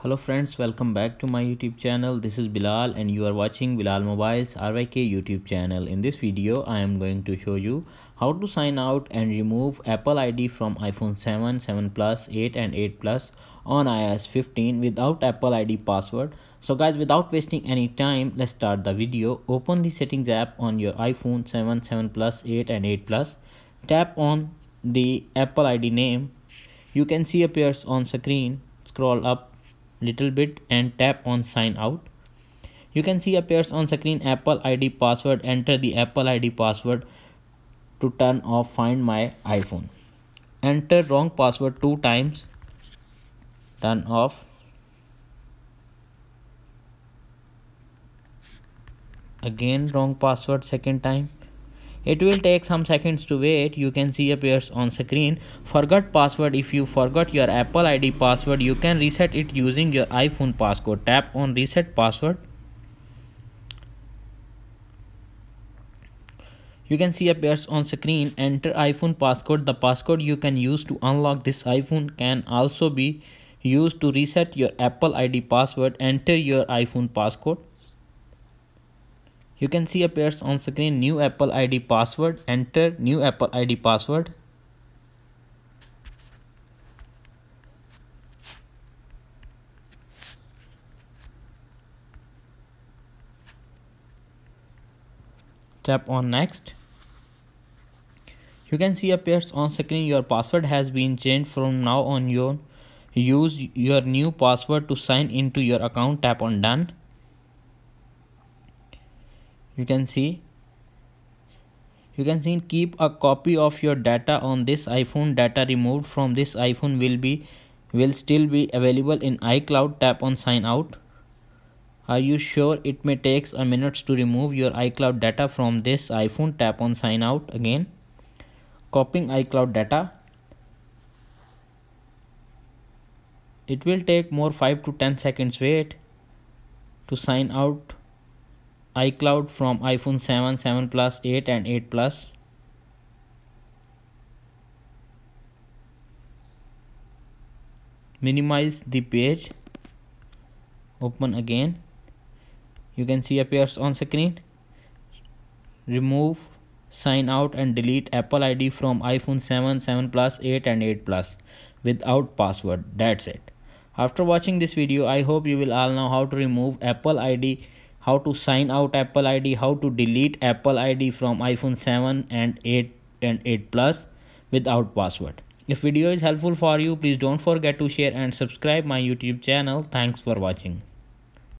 hello friends welcome back to my youtube channel. This is bilal and you are watching bilal mobiles ryk youtube channel. In this video i am going to show you how to sign out and remove apple id from iphone 7 7 plus 8 and 8 plus on ios 15 without apple id password. So guys without wasting any time let's start the video. Open the settings app on your iphone 7 7 plus 8 and 8 plus. Tap on the apple id name. You can see appears on screen. Scroll up little bit and tap on sign out. You can see appears on screen apple id password. Enter the apple id password to turn off find my iphone. Enter wrong password two times. Turn off. Again wrong password second time it will take some seconds to wait. You can see appears on screen. Forgot password. If you forgot your apple id password you can reset it using your iphone passcode. Tap on reset password. You can see appears on screen. Enter iphone passcode. The passcode you can use to unlock this iphone can also be used to reset your apple id password. Enter your iphone passcode you can see appears on screen new apple id password. Enter new apple id password. Tap on next. You can see appears on screen your password has been changed from now on your use your new password to sign into your account. Tap on done you can see. You can see keep a copy of your data on this iphone. Data removed from this iphone will be will still be available in icloud. Tap on sign out. Are you sure it may takes a minutes to remove your icloud data from this iphone? Tap on sign out again. Copying icloud data. It will take more 5 to 10 seconds. Wait. To sign out iCloud from iPhone 7, 7 Plus, 8 and 8 Plus. Minimize the page. Open again. You can see appears on screen. Remove, sign out and delete Apple ID from iPhone 7, 7 Plus, 8 and 8 Plus without password. That's it. After watching this video, I hope you will all know how to remove Apple ID how to sign out apple id how to delete apple id from iphone 7 and 8 and 8 plus without password. If video is helpful for you please don't forget to share and subscribe my youtube channel. Thanks for watching